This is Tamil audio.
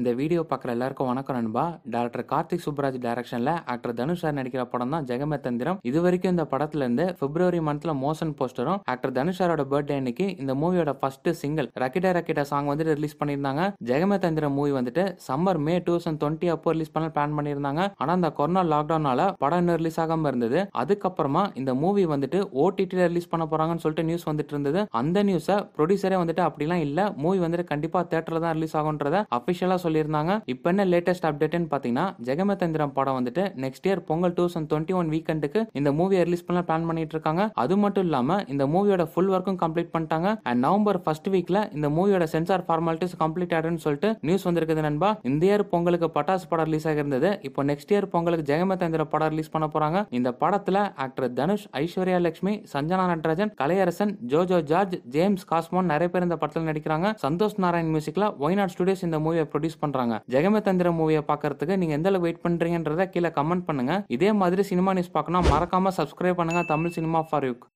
இந்த வீடியோ பார்க்குற எல்லாருக்கும் வணக்கம் நண்பா. டேரக்டர் கார்த்திக் சுப்ராஜ் டைரக்ஷன்ல ஆக்டர் தனுஷ் சார் நடிக்கிற படம் தான் ஜெகமேத்தந்திரம் இது வரைக்கும் இந்த படத்துலேருந்து பிப்ரவரி மந்த்தில் மோஷன் போஸ்டரும் ஆக்டர் தனுஷ் சாரோட பர்த்டே அன்னைக்கு இந்த மூவியோட first single Rakita Rakita song வந்துட்டு ரிலீஸ் பண்ணியிருந்தாங்க. ஜெகமேத்தந்திரம் மூவி வந்துட்டு summer May two thousand twenty அப்போ ரிலீஸ் பண்ண பிளான் பண்ணியிருந்தாங்க. ஆனால் அந்த கொரோனா லாக்டவுனால படம் இன்னும் ரிலீஸ் ஆகாம இருந்தது. அதுக்கப்புறமா இந்த மூவி வந்துட்டு ஓடிடியில் ரிலீஸ் பண்ண போகிறாங்கன்னு சொல்லிட்டு நியூஸ் வந்துட்டு இருந்தது. அந்த நியூஸை ப்ரொடியூசரே வந்துட்டு அப்படிலாம் இல்லை மூவி வந்துட்டு கண்டிப்பாக தேட்டரில் தான் ரிலீஸ் ஆகுன்றத அஃபிஷியலாக சொல்லியிருந்தாங்க. இப்போ என்ன லேட்டஸ்ட் அப்டேட்னு பாத்தீங்கன்னா ஜெகமதந்திரம் படம் வந்துட்டு next year Pongal two thousand twenty one வீக்கெண்டுக்கு இந்த மூவியை ரிலீஸ் பண்ண பிளான் பண்ணிட்டு இருக்காங்க அது மட்டும் இல்லாம இந்த மூவியோட ஃபுல் ஒர்க்கும் கம்ப்ளீட் பண்ணிட்டாங்க. அண்ட் நவம்பர் ஃபர்ஸ்ட் வீக்ல இந்த மூவியோட சென்சார் ஃபார்மாலிட்டிஸ் கம்ப்ளீட் ஆயிடும்னு சொல்லிட்டு நியூஸ் வந்திருக்குது நண்பா. இந்த இயர் பொங்கலுக்கு பட்டாசு படம் ரிலீஸ் ஆகிருந்தது இப்போ நெக்ஸ்ட் இயர் பொங்கலுக்கு ஜெகமேந்திர படம் ரிலீஸ் பண்ண போறாங்க. இந்த படத்துல actor Dhanush Aishwarya Lakshmi Sanjana Natarajan Kalaiyarasan Joju George James Cosmo நிறைய பேர் இந்த படத்தில் நடிக்கிறாங்க. சந்தோஷ் நாராயண் மியூசிக்ல ஒய்நாட் ஸ்டுடியோஸ் இந்த மூவியை ப்ரொடியூஸ் பண்றாங்க. ஜெகமதந்திர மூவியை பார்க்கறதுக்கு நீங்க எந்த அளவுக்கு வெயிட் பண்றீங்கன்றத கீழே கமெண்ட் பண்ணுங்க. இதே மாதிரி சினிமா நியூஸ் பார்க்கணும் மறக்காம சப்ஸ்கிரைப் பண்ணுங்க. Tamil cinema for யூக்